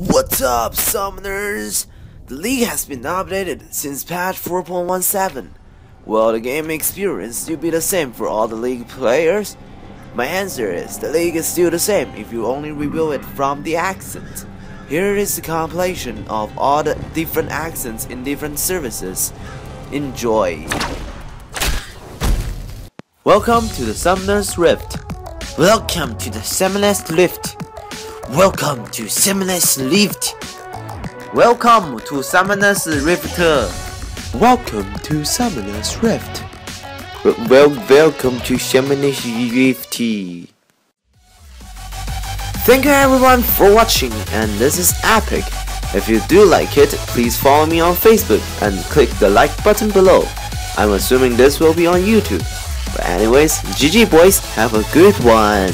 What's up, summoners? The league has been updated since patch 4.17. Will the game experience still be the same for all the league players? My answer is the league is still the same if you only review it from the accent. Here is the compilation of all the different accents in different services. Enjoy! Welcome to the Summoner's Rift. Welcome to the Summoner's Rift. Welcome to Summoner's Rift. Welcome to Summoner's Rift. Welcome to Summoner's Rift. Well, welcome to Summoner's Rift. Thank you everyone for watching and this is epic. If you do like it, please follow me on Facebook and click the like button below. I'm assuming this will be on YouTube. But anyways, GG boys, have a good one.